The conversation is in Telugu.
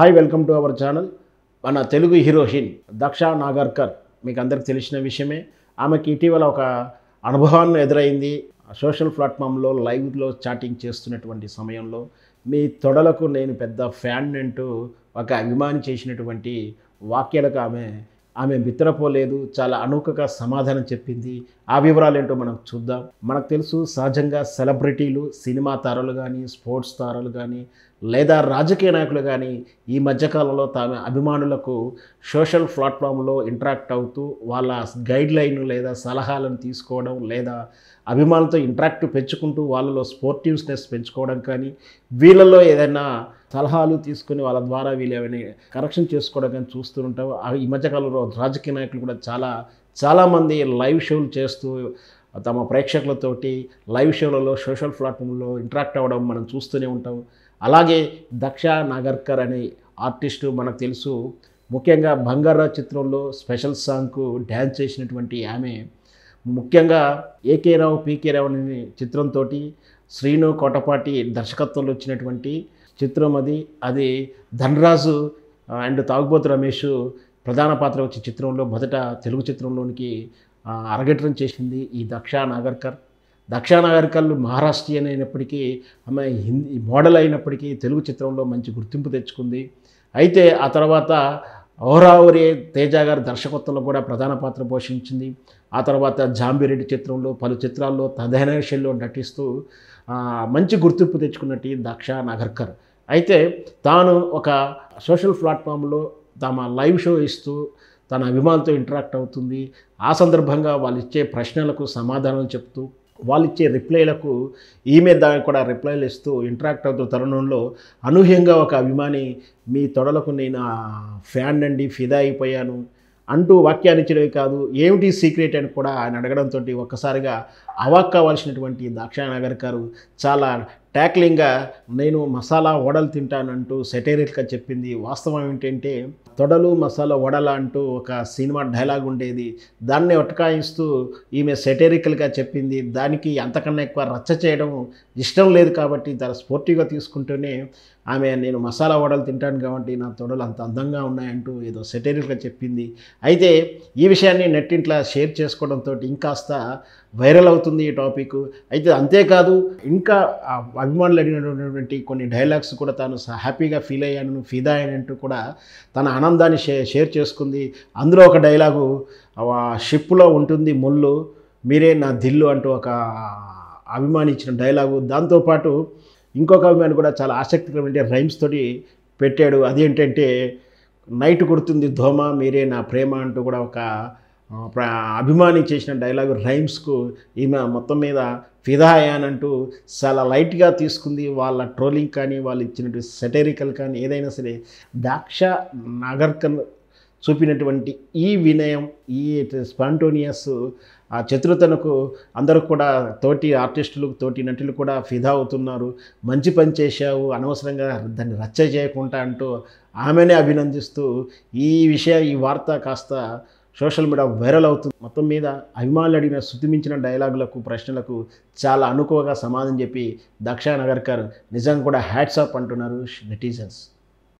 Hi welcome to our channel మన తెలుగు హీరోయిన్ దక్ష నాగర్కర్ మీకు అందరికి తెలిసిన విషయమే. ఆమెకి ఇటీవల ఒక అనుభవాన్ని ఎదురైంది. సోషల్ ప్లాట్ఫామ్లో లైవ్లో చాటింగ్ చేస్తున్నటువంటి సమయంలో మీ తొడలకు నేను పెద్ద ఫ్యాన్ అంటూ ఒక అభిమాని చేసినటువంటి వాక్యాలకు ఆమె ఆమె మిత్రపోలేదు చాలా అనూకగా సమాధానం చెప్పింది. ఆ వివరాలు ఏంటో మనం చూద్దాం. మనకు తెలుసు సహజంగా సెలబ్రిటీలు సినిమా తారలు కానీ స్పోర్ట్స్ తారలు కానీ లేదా రాజకీయ నాయకులు కానీ ఈ మధ్యకాలంలో తాము అభిమానులకు సోషల్ ప్లాట్ఫామ్లో ఇంటరాక్ట్ అవుతూ వాళ్ళ గైడ్ లైన్ లేదా సలహాలను తీసుకోవడం లేదా అభిమానులతో ఇంటరాక్ట్ పెంచుకుంటూ వాళ్ళలో స్పోర్టివ్స్నెస్ పెంచుకోవడం కానీ వీళ్ళలో ఏదైనా సలహాలు తీసుకుని వాళ్ళ ద్వారా వీళ్ళు ఏమైనా కరెక్షన్ చేసుకోవడం కానీ చూస్తూ ఉంటాం. ఆ ఈ మధ్యకాలంలో రాజకీయ నాయకులు కూడా చాలా చాలామంది లైవ్ షోలు చేస్తూ తమ ప్రేక్షకులతోటి లైవ్ షోలలో సోషల్ ప్లాట్ఫామ్లో ఇంటరాక్ట్ అవ్వడం మనం చూస్తూనే ఉంటాం. అలాగే దక్ష నాగర్కర్ అనే ఆర్టిస్టు మనకు తెలుసు. ముఖ్యంగా బంగారా చిత్రంలో స్పెషల్ సాంగ్కు డ్యాన్స్ చేసినటువంటి ఆమె. ముఖ్యంగా ఏకే రావు పీకే రావు అనే చిత్రంతో శ్రీను కోటపాటి దర్శకత్వంలో వచ్చినటువంటి చిత్రం అది. అది ధనరాజు అండ్ తాగుబోతు రమేష్ ప్రధాన పాత్ర వచ్చే చిత్రంలో మొదట తెలుగు చిత్రంలోనికి అరగటం చేసింది ఈ దక్ష నాగర్కర్. దక్ష మహారాష్ట్రీయన్ అయినప్పటికీ ఆమె హిందీ మోడల్ అయినప్పటికీ తెలుగు చిత్రంలో మంచి గుర్తింపు తెచ్చుకుంది. అయితే ఆ తర్వాత ఓరావరి తేజ గారి దర్శకత్వంలో కూడా ప్రధాన పాత్ర పోషించింది. ఆ తర్వాత జాంబిరెడ్డి చిత్రంలో పలు చిత్రాల్లో తదైన శైలిలో నటిస్తూ మంచి గుర్తింపు తెచ్చుకున్నట్టు దక్ష నాగర్కర్ అయితే తాను ఒక సోషల్ ప్లాట్ఫామ్లో తమ లైవ్ షో ఇస్తూ తన అభిమానులతో ఇంటరాక్ట్ అవుతుంది. ఆ సందర్భంగా వాళ్ళు ఇచ్చే ప్రశ్నలకు సమాధానం చెప్తూ వాళ్ళు ఇచ్చే రిప్లైలకు ఈమె దానికి కూడా రిప్లైలు ఇస్తూ ఇంటరాక్ట్ అవుతున్న తరుణంలో అనూహ్యంగా ఒక అభిమాని మీ తొడలకు నేను ఫ్యాన్ అండి ఫిదా అయిపోయాను అంటూ వాక్యాన్ని ఇచ్చడమే కాదు ఏమిటి సీక్రెట్ అని కూడా ఆయన అడగడంతో ఒక్కసారిగా అవాక్ కావాల్సినటువంటి దాక్షానగర్ గారు చాలా ట్యాక్లింగ్గా నేను మసాలా ఓడలు తింటానంటూ సెటైరిక్గా చెప్పింది వాస్తవం ఏంటంటే తొడలు మసాలా వడల అంటూ ఒక సినిమా డైలాగ్ ఉండేది. దాన్ని ఒట్టకాయిస్తూ ఈమె సెటైరికల్గా చెప్పింది. దానికి అంతకన్నా ఎక్కువ రచ్చ చేయడం ఇష్టం లేదు కాబట్టి చాలా స్పోర్టివ్గా తీసుకుంటూనే ఆమె నేను మసాలా వడలు తింటాను కాబట్టి నా తొడలు అంత అందంగా ఉన్నాయంటూ ఏదో సెటైరిక్గా చెప్పింది. అయితే ఈ విషయాన్ని నెట్టింట్లో షేర్ చేసుకోవడంతో ఇంకాస్త వైరల్ అవుతుంది ఈ టాపిక్. అయితే అంతేకాదు ఇంకా అభిమానులు అడిగినటువంటి కొన్ని డైలాగ్స్ కూడా తాను హ్యాపీగా ఫీల్ అయ్యాను ఫిదా అయ్యానంటూ కూడా తన ఆనందాన్ని షేర్ చేసుకుంది. అందులో ఒక డైలాగు ఆ షిప్లో ఉంటుంది ముళ్ళు మీరే నా దిల్లు అంటూ ఒక అభిమానించిన డైలాగు. దాంతోపాటు ఇంకొక అభిమాని కూడా చాలా ఆసక్తికరమైన రైమ్స్ తోటి పెట్టాడు. అదేంటంటే నైట్ కొడుతుంది దోమ మీరే నా ప్రేమ అంటూ కూడా ఒక ప్ర- అభిమాని చేసిన డైలాగ్ రైమ్స్కు ఈమె మొత్తం మీద ఫిదా అయ్యానంటూ చాలా లైట్గా తీసుకుంది. వాళ్ళ ట్రోలింగ్ కానీ వాళ్ళు ఇచ్చినటువంటి సెటరికల్ కానీ ఏదైనా సరే దాక్ష నాగర్కర్ చూపినటువంటి ఈ వినయం ఈ స్పాంటోనియస్ ఆ చతురతనకు అందరూ కూడా తోటి ఆర్టిస్టులు తోటి నటులు కూడా ఫిదా అవుతున్నారు. మంచి పని చేశావు అనవసరంగా దాన్ని రచ్చ చేయకుండా అంటూ ఆమెనే అభినందిస్తూ ఈ విషయ ఈ వార్త కాస్త సోషల్ మీడియా వైరల్ అవుతుంది. మొత్తం మీద అభిమానులు అడిగిన శుద్ధిమించిన డైలాగులకు ప్రశ్నలకు చాలా అనుకువగా సమాధానం చెప్పి దక్షా నగర్కర్ నిజంగా కూడా హ్యాట్సాప్ అంటున్నారు నెటిజన్స్.